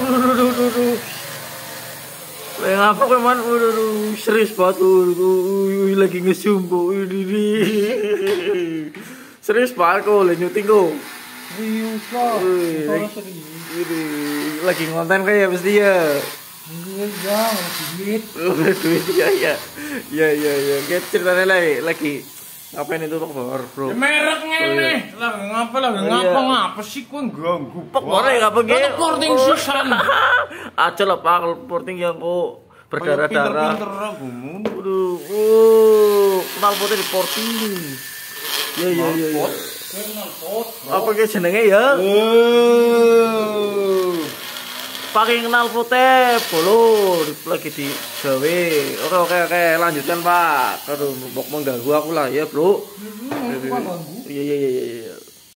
Waduh, waduh. Lah ngapa kowe man? Waduh, serius banget. Waduh, lagi ngesum kok. Waduh, waduh. Serius banget kok, lagi nyuting kok. Serius lah. Lagi- ngonten kayak mesti ya. Iya, jangan duit. Udah duit ya ya. Ya ya ya. Kayak ceritanya lagi lagi ngapain itu Pak Bor, Bro? Ya merek ngene. Lah ngapa lah Iya. ngapa ngapa sih kowe ganggu. Pak Bor ya apa? Tetep porting sisan. Aja lah Pak, porting yang kok berdarah-darah. Pinter-pinter aku mun. Waduh, oh, kenal potnya di porting. Ya ya ya. ya. Apa kayak jenenge ya? Pakai kenal potnya, bolo lagi di gawe. Oke oke oke, lanjutkan Pak. Aduh, mau mengganggu aku lah ya, Bro. Iya iya iya iya.